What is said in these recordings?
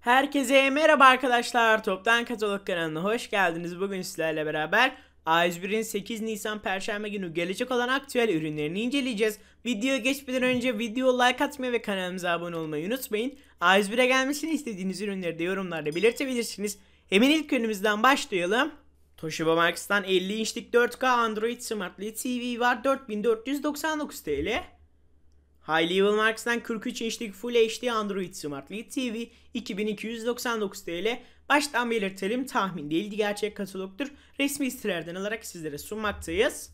Herkese merhaba arkadaşlar. Toptan Katalog kanalına hoş geldiniz. Bugün sizlerle beraber A101'in 8 Nisan Perşembe günü gelecek olan aktüel ürünlerini inceleyeceğiz. Videoya geçmeden önce video like atmayı ve kanalımıza abone olmayı unutmayın. A101'e gelmesini istediğiniz ürünleri de yorumlarda belirtebilirsiniz. Hemen ilk ürünümüzden başlayalım. Toshiba Marks'tan 50 inçlik 4K Android Smart LED TV var 4499 TL. High Level Marks'tan 43 inçlik Full HD Android Smart LED TV 2299 TL. Baştan belirtelim tahmin değildi gerçek katalogdur. Resmi sitelerden alarak sizlere sunmaktayız.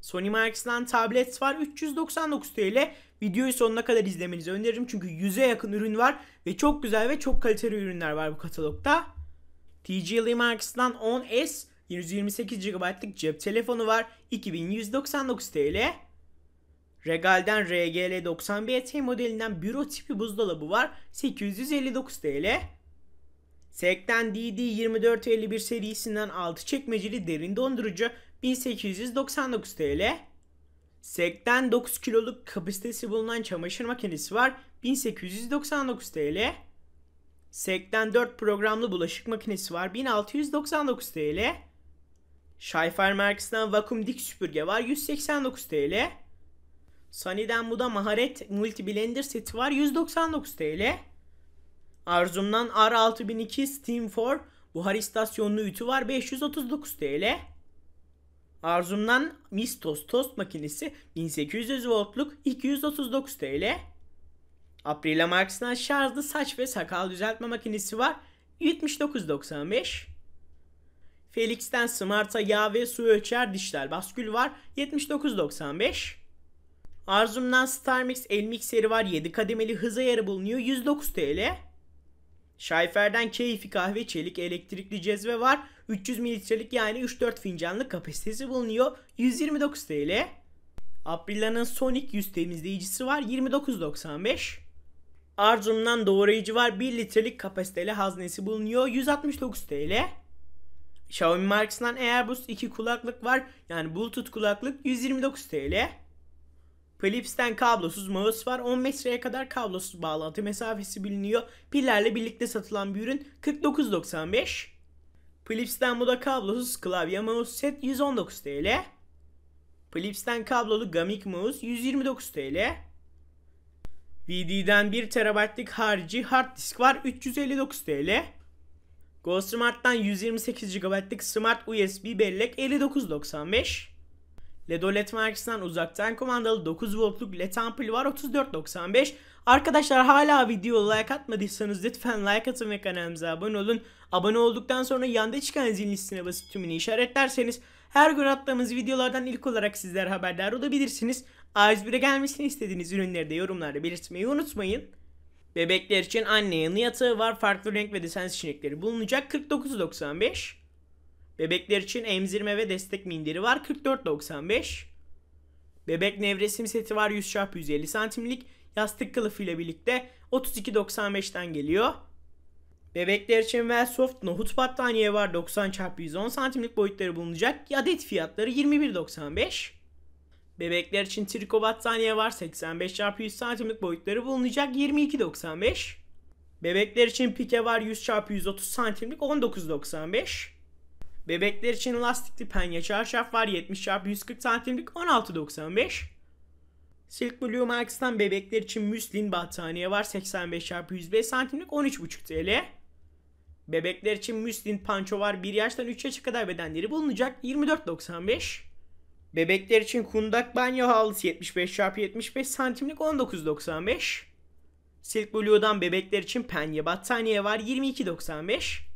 Sony Marks'tan tablet var 399 TL. Videoyu sonuna kadar izlemenizi öneririm çünkü 100'e yakın ürün var ve çok güzel ve çok kaliteli ürünler var bu katalogda. TGL Marks'tan 10S 128 GB'lık cep telefonu var 2199 TL. Regal'den RGL 90BT modelinden büro tipi buzdolabı var 859 TL. Sekten DD2451 serisinden 6 çekmeceli derin dondurucu 1899 TL. Sekten 9 kiloluk kapasitesi bulunan çamaşır makinesi var 1899 TL. Sekten 4 programlı bulaşık makinesi var 1699 TL. Scheifer markasından vakum dik süpürge var 189 TL. Sony'den bu da maharet multi blender seti var 199 TL. Arzum'dan R6002 Steam 4 buhar istasyonlu ütü var 539 TL. Arzum'dan Mistos tost makinesi 1800 voltluk 239 TL. Aprila Marks'tan şarjlı saç ve sakal düzeltme makinesi var 79.95. Felix'ten Smart'a yağ ve su ölçer dişler baskül var 79.95. Arzum'dan StarMix el mikseri var 7 kademeli hız ayarı bulunuyor 109 TL. Scheifer'den keyfi kahve çelik elektrikli cezve var 300 mililitrelik yani 3-4 fincanlık kapasitesi bulunuyor 129 TL. Aprilia'nın Sonic yüz temizleyicisi var 29.95. Arzum'dan doğrayıcı var 1 litrelik kapasiteli haznesi bulunuyor 169 TL. Xiaomi markasından Airbus 2 kulaklık var yani Bluetooth kulaklık 129 TL. Philips'ten kablosuz mouse var. 10 metreye kadar kablosuz bağlantı mesafesi biliniyor. Pillerle birlikte satılan bir ürün 49.95. Philips'ten bu da kablosuz klavye mouse set 119 TL. Philips'ten kablolu Gamik mouse 129 TL. VD'den 1 TB'lik harici hard disk var 359 TL. GoSmart'tan 128 GB'lik Smart USB bellek 59.95. LED OLED markasından uzaktan kumandalı 9 voltluk LED ampul var 34.95. Arkadaşlar hala video like atmadıysanız lütfen like atın ve kanalımıza abone olun. Abone olduktan sonra yanda çıkan zil listesine basıp tümünü işaretlerseniz her gün attığımız videolardan ilk olarak sizler haberdar olabilirsiniz. A101'e gelmesini istediğiniz ürünleri de yorumlarda belirtmeyi unutmayın. Bebekler için anne yanı yatağı var. Farklı renk ve desen seçenekleri bulunacak. 49.95. Bebekler için emzirme ve destek minderi var 44.95. Bebek nevresim seti var 100 x 150 santimlik. Yastık kılıfı ile birlikte 32.95'ten geliyor. Bebekler için Wellsoft nohut battaniye var 90 x 110 santimlik boyutları bulunacak. Adet fiyatları 21.95. Bebekler için triko battaniye var 85 x 100 santimlik boyutları bulunacak 22.95. Bebekler için pike var 100 x 130 santimlik 19.95. Bebekler için lastikli penye çarşaf var 70 x 140 santimlik 16.95. Silk Blue Marks'tan bebekler için müslin battaniye var 85 x 105 santimlik 13.5 TL. Bebekler için müslin panço var 1 yaştan 3 yaşa kadar bedenleri bulunacak 24.95. Bebekler için kundak banyo havlusu 75 x 75 santimlik 19.95. Silk Blue'dan bebekler için penye battaniye var 22.95.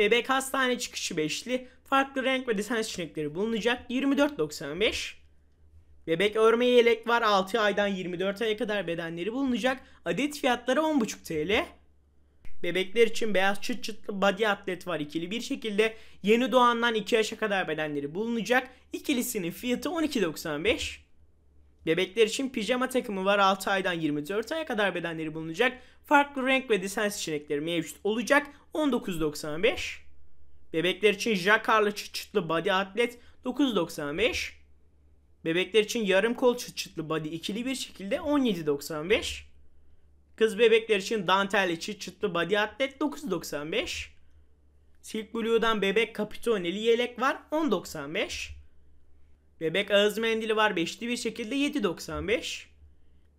Bebek hastane çıkışı beşli, farklı renk ve desen seçenekleri bulunacak 24.95. Bebek örme yelek var 6 aydan 24 aya kadar bedenleri bulunacak. Adet fiyatları 10.5 TL. Bebekler için beyaz çıt çıtlı body atlet var ikili bir şekilde. Yeni doğandan 2 yaşa kadar bedenleri bulunacak. İkilisinin fiyatı 12.95. Bebekler için pijama takımı var 6 aydan 24 aya kadar bedenleri bulunacak. Farklı renk ve desen seçenekleri mevcut olacak 19.95. Bebekler için jakarlı çıt çıtlı body atlet 9.95. Bebekler için yarım kol çıt çıtlı body ikili bir şekilde 17.95. Kız bebekler için dantelli çıt çıtlı body atlet 9.95. Silk Blue'dan bebek kapitoneli yelek var 10.95. Bebek ağız mendili var beşli bir şekilde 7.95.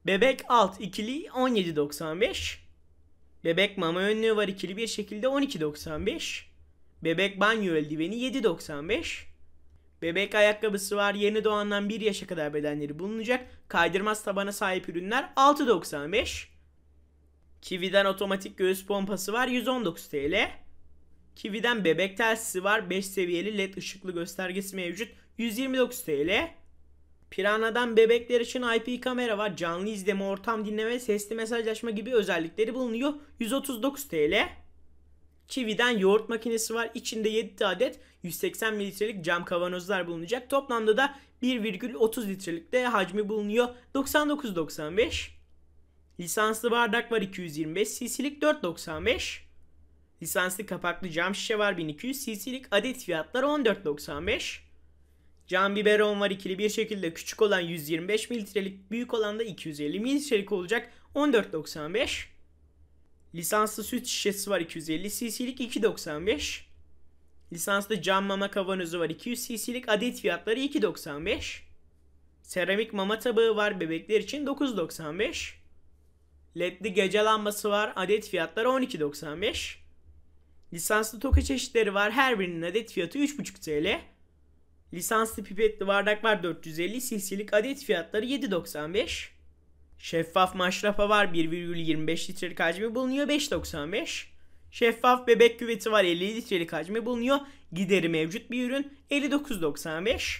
Bebek alt ikili 17.95. Bebek mama önlüğü var ikili bir şekilde 12.95. Bebek banyo eldiveni 7.95. Bebek ayakkabısı var. Yeni doğandan 1 yaşa kadar bedenleri bulunacak. Kaydırmaz tabana sahip ürünler 6.95. Kiwi'den otomatik göğüs pompası var 119 TL. Kiwi'den bebek telsizi var 5 seviyeli led ışıklı göstergesi mevcut 129 TL. Piranha'dan bebekler için IP kamera var. Canlı izleme, ortam dinleme, sesli mesajlaşma gibi özellikleri bulunuyor. 139 TL. Kiwi'den yoğurt makinesi var. İçinde 7 adet 180 mililitrelik cam kavanozlar bulunacak. Toplamda da 1,30 litrelik de hacmi bulunuyor. 99.95. Lisanslı bardak var 225 cc'lik 4.95. Lisanslı kapaklı cam şişe var 1200 cc'lik adet fiyatları 14.95. Cam biberon var ikili bir şekilde küçük olan 125 mililitrelik büyük olan da 250 mililitrelik olacak 14.95. Lisanslı süt şişesi var 250 cc'lik 2.95. Lisanslı cam mama kavanozu var 200 cc'lik adet fiyatları 2.95. Seramik mama tabağı var bebekler için 9.95. LED'li gece lambası var adet fiyatları 12.95. Lisanslı toka çeşitleri var her birinin adet fiyatı 3.5 TL. Lisanslı pipetli bardak var 450 cc'lik adet fiyatları 7.95. Şeffaf maşrafa var 1,25 litrelik hacmi bulunuyor 5.95. Şeffaf bebek küveti var 50 litrelik hacmi bulunuyor. Gideri mevcut bir ürün 59.95.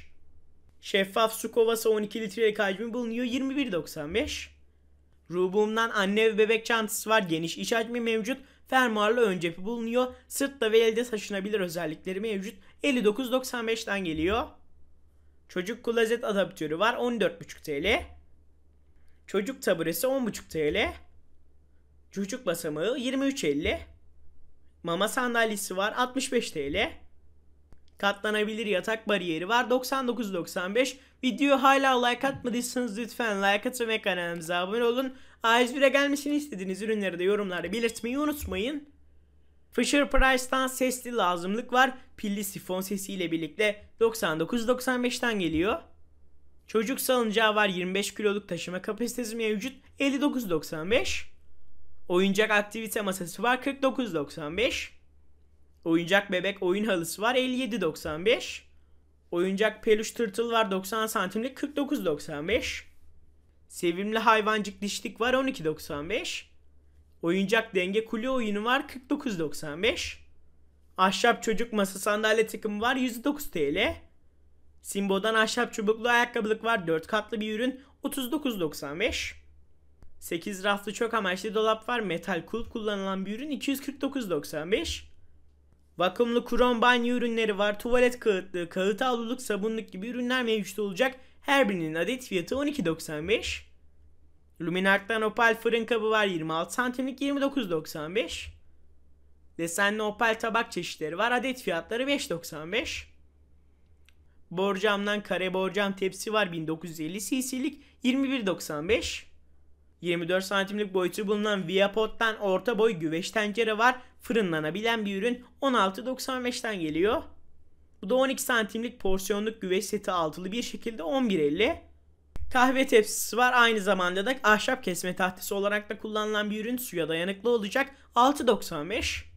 Şeffaf su kovası 12 litrelik hacmi bulunuyor 21.95. Rubum'dan anne ve bebek çantası var geniş iç hacmi mevcut. Fermuarlı ön cepi bulunuyor. Sırtta ve elde taşınabilir özellikleri mevcut. 59.95'ten geliyor. Çocuk klozet adaptörü var 14.5 TL. Çocuk taburesi 10.5 TL. Çocuk basamağı 23.50. Mama sandalyesi var 65 TL. Katlanabilir yatak bariyeri var 99.95. Video hala like atmadıysanız lütfen like atın ve kanalımıza abone olun. A101'e gelmesini istediğiniz ürünleri de yorumlarda belirtmeyi unutmayın. Fisher Price'tan sesli lazımlık var. Pilli sifon sesiyle birlikte 99.95'ten geliyor. Çocuk salıncağı var 25 kiloluk taşıma kapasitesi mevcut 59.95. Oyuncak aktivite masası var 49.95. Oyuncak bebek oyun halısı var 57.95. Oyuncak peluş tırtıl var 90 santimlik 49.95. Sevimli hayvancık dişlik var 12.95. Oyuncak denge kule oyunu var 49.95. Ahşap çocuk masa sandalye takımı var 109 TL. Simbo'dan ahşap çubuklu ayakkabılık var 4 katlı bir ürün 39.95. 8 raflı çok amaçlı dolap var metal kulp kullanılan bir ürün 249.95. Vakumlu krom banyo ürünleri var. Tuvalet kağıtlığı, kağıt havluluk, sabunluk gibi ürünler mevcut olacak. Her birinin adet fiyatı 12.95. Luminart'tan opal fırın kabı var 26 santimlik 29.95. Desenli opal tabak çeşitleri var. Adet fiyatları 5.95. Borcamdan kare borcam tepsi var 1950 cc'lik 21.95. 24 santimlik boyutu bulunan Viapot'tan orta boy güveç tencere var. Fırınlanabilen bir ürün 16.95'ten geliyor. Bu da 12 santimlik porsiyonluk güveç seti altılı bir şekilde 11.50. Kahve tepsisi var. Aynı zamanda da ahşap kesme tahtası olarak da kullanılan bir ürün suya dayanıklı olacak. 6.95.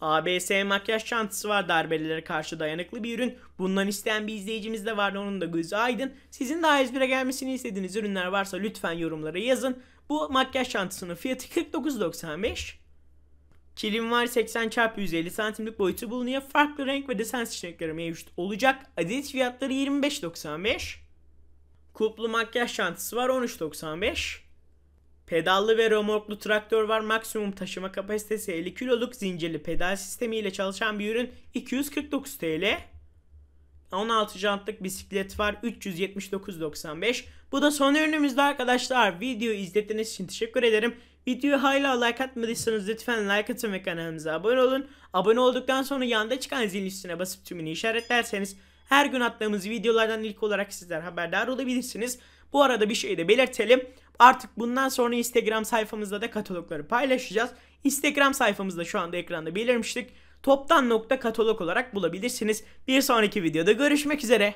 ABS makyaj çantası var darbelere karşı dayanıklı bir ürün. Bundan isteyen bir izleyicimiz de vardı onun da gözü aydın. Sizin de A101'e gelmesini istediğiniz ürünler varsa lütfen yorumlara yazın. Bu makyaj çantasının fiyatı 49.95. Kilim var 80 x 150 santimlik boyutu bulunuyor. Farklı renk ve desen seçenekleri mevcut olacak. Adet fiyatları 25.95. Kulplu makyaj çantası var 13.95. Pedallı ve remorklu traktör var. Maksimum taşıma kapasitesi 50 kiloluk zincirli pedal sistemiyle çalışan bir ürün 249 TL. 16 jantlık bisiklet var 379.95. Bu da son ürünümüzde arkadaşlar. Video izlediğiniz için teşekkür ederim. Videoyu hala like atmadıysanız lütfen like atın ve kanalımıza abone olun. Abone olduktan sonra yanda çıkan zil üstüne basıp tümünü işaretlerseniz her gün attığımız videolardan ilk olarak sizler haberdar olabilirsiniz. Bu arada bir şey de belirtelim. Artık bundan sonra Instagram sayfamızda da katalogları paylaşacağız. Instagram sayfamızda şu anda ekranda belirmiştik. Toptan nokta katalog olarak bulabilirsiniz. Bir sonraki videoda görüşmek üzere.